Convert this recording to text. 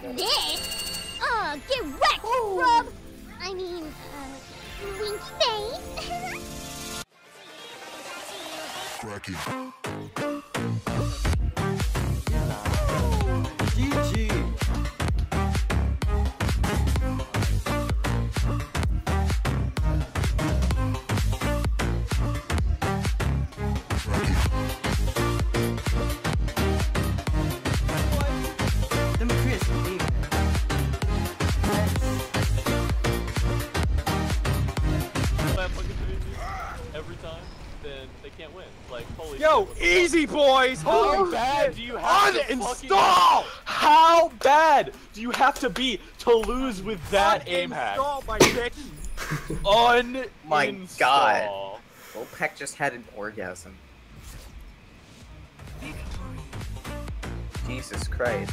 this. Oh, get wrecked, scrub. I mean, uh, winky face. then they can't win. Like, holy Yo, shit, what the easy boys! How Oh, bad shit. do you have to Uninstall! install? How bad do you have to be to lose with that aim hack? Uninstall, my bitch. Uninstall. My God. Opec just had an orgasm. Jesus Christ.